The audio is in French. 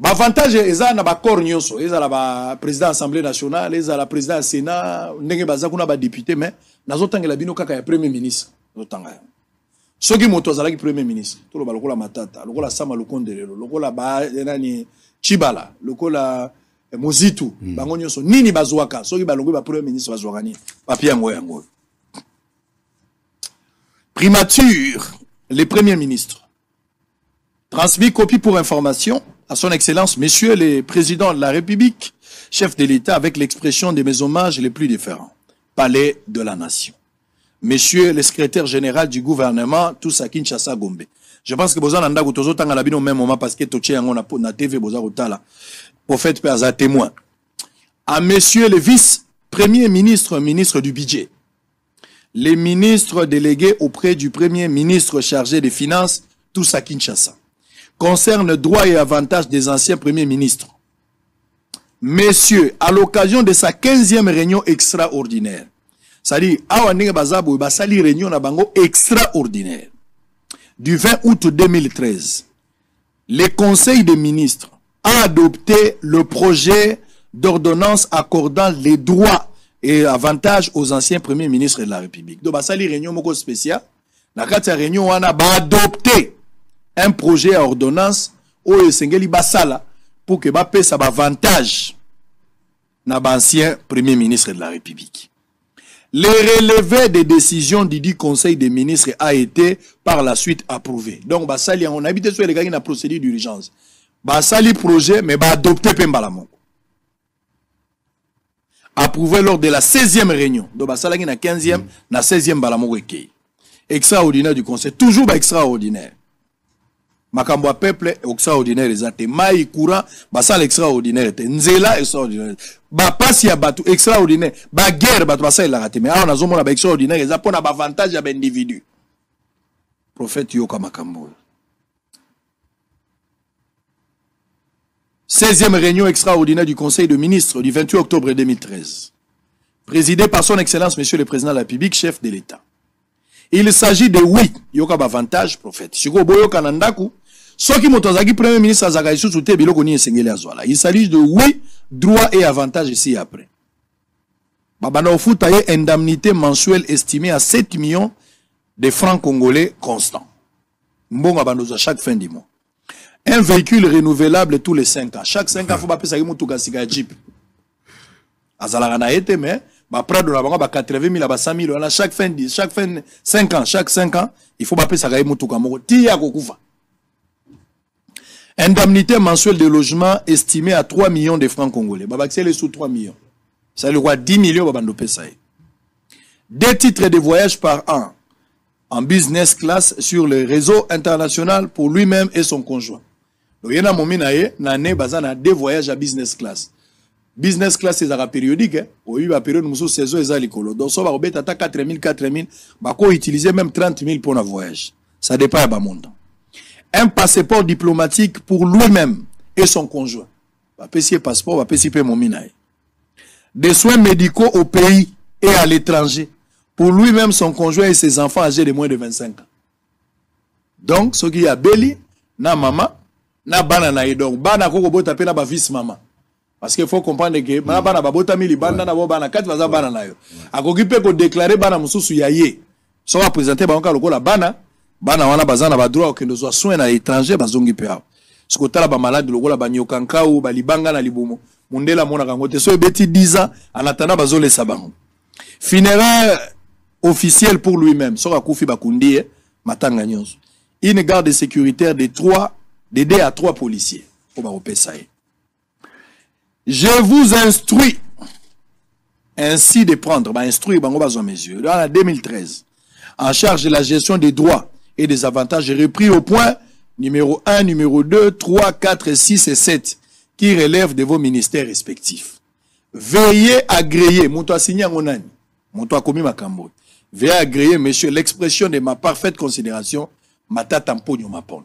baavantage eza na bacor nyonso. Ezala baprésident assemblée nationale ezala président ya sénat. Ndenge baza kuna badepute mais nazotangela bino kaka ya premier ministre. Nazotanga yango. Soki moto azalaki premier ministre toloba lokola matata lokola sama lukondelelo lokola banani chibala lokola eh, mozitu mm. bango nyonso nini bazwaka? Soki balongwi bapremier ministre bazwaka nini? Papie yango yango. Primature les premiers ministres. Transmis copie pour information à son Excellence, Messieurs les présidents de la République, chef de l'État, avec l'expression de mes hommages les plus différents. Palais de la Nation. Messieurs les secrétaires généraux du gouvernement, tous Kinshasa Gombe. Je pense que besoin d'anda kutozo tanga la bino même moment parce que toche yango na TV besoin kotala. Prophète Perza témoin. À messieurs les vice-premiers ministres, ministres du budget. Les ministres délégués auprès du premier ministre chargé des finances, tous Kinshasa concerne droits et avantages des anciens premiers ministres. Messieurs, à l'occasion de sa 15e réunion extraordinaire, c'est-à-dire, basali réunion na extraordinaire, du 20 août 2013, le Conseil des ministres a adopté le projet d'ordonnance accordant les droits et avantages aux anciens premiers ministres de la République. Donc, basali réunion moko spéciale, na kati réunion wana ba adopté un projet à ordonnance oyo esengeli basala pour que bapesa bavantage na bancien premier ministre de la république. Le relevé des décisions du conseil des ministres a été par la suite approuvé donc basali yango nayebi te so elekaki na procédure d'urgence. Basali projet mais baadopte mpe mbala approuvé lors de la 16e réunion. Donc basalaki na 15e na 16e mbala moko ekei. Extraordinaire du conseil. Toujours extraordinaire makambo ya peuple extraordinaire. Eza mai courant basala extraordinaire. Te nzela extraordinaire. Bapasi ya bato extraordinaire. Baguerre bato basalelaka te mai awa nazomona baextraordinaire eza mpo na bavantage ya baindividu prophète yoka makambo. Oyo 16e réunion extraordinaire du Conseil de ministres du 28 octobre 2013, présidée par son Excellence Monsieur le Président de la République, chef de l'État. Il s'agit de oui, yoka bavantage, prophète. Siko boyoka na ndaku, soki moto azalaki premier ministre azalaka lisusu te biloko nini esengeli azwala. Il s'agit de oui droit et avantage ici après. Babanda kofuta ye indemnité mensuelle estimée à 7 millions de francs congolais constants. Mbongo abanda chaque fin du mois. Un véhicule renouvelable tous les 5 ans. Chaque 5 ans fo bapesaki motuka sika ya jeep. Azalaka na ye te mais baprado na bango ba 80 000 ba 100 000 wana chaque fin chaque fin 5 ans chaque 5 ans il faut bapesaka ye motuka moko. Ti ya kokufa Indemnité mensuelle de logement estimée à 3 millions de francs congolais. Babakse les sous 3 millions. Ça le quoi 10 millions babando. Deux titres de voyage par an en business class sur le réseau international pour lui-même et son conjoint. Il y a un année, bazana deux voyages à business class. Business class, c'est un périodique. Hein? Oui, la période, nous saison, c'est l'école. Donc, ça va remettre à 4 000, 4 000. Bah, utiliser même 30 000 pour un voyage. Ça dépend de montant un passeport diplomatique pour lui-même et son conjoint. passeport, Des soins médicaux au pays et à l'étranger pour lui-même, son conjoint et ses enfants âgés de moins de 25 ans. Donc, ce qui a Beli, na maman, na bana na donc bana koko bota pe na ba vice maman. Parce qu'il faut comprendre que na bana ba bota mili bana na bana kati baza bana na yo. Akoki pe ko déclarer bana mususu ya ye. So va présenter bango lokola bana bana wana okende ozwa soin na bazongi bamaladi lokola libumu. Mundele amonaka yango te. So ebeti 10 ans funéraire officiel pour lui-même. Soki akufi bakundi matanga nyonso. Une garde sécuritaire de 3 de 2 à 3 policiers. Mpo bakopesa ye. Je vous instruis ainsi de prendre. Bainstruire bango bazwa mesure dans la 2013 en charge de la gestion des droits et des avantages repris au point numéro 1, numéro 2, 3, 4, 6 et 7 qui relèvent de vos ministères respectifs. Veillez agréer, monto signé nani, monto commis makambo. Veillez agréer, monsieur, l'expression de ma parfaite considération, ma tata mapon.